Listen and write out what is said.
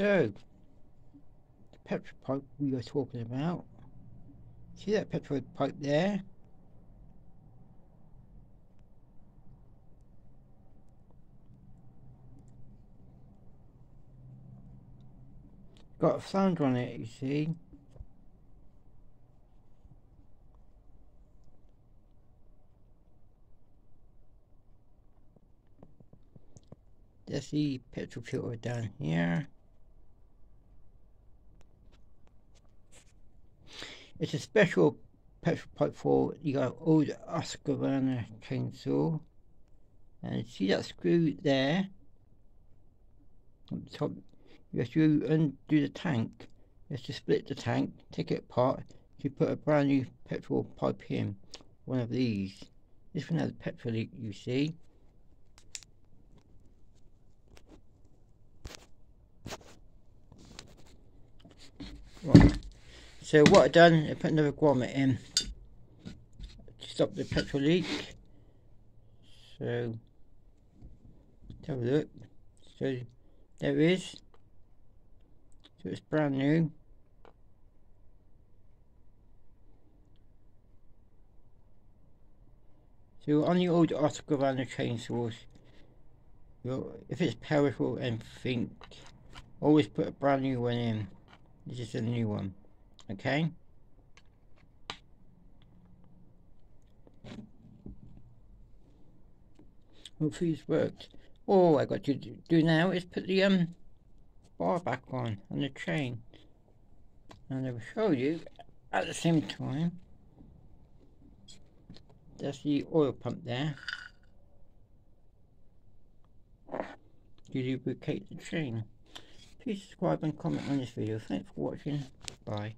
So, the petrol pipe we were talking about. See that petrol pipe there? Got a flounder on it, you see. There's the petrol filter down here. It's a special petrol pipe for your old Husqvarna chainsaw. And see that screw there? On top, you have to undo the tank. You have to split the tank, take it apart, to put a brand new petrol pipe in. One of these. This one has a petrol leak, you see. Right. So what I've done, I put another grommet in to stop the petrol leak. So, let's have a look. So, there it is. So it's brand new. So on the old Husqvarna chainsaws, if it's powerful and think, always put a brand new one in. This is a new one. Okay? Hopefully it's worked. All I got to do now is put the um bar back on on the chain. And I will show you at the same time. There's the oil pump there. To lubricate the chain. Please subscribe and comment on this video. Thanks for watching. Bye.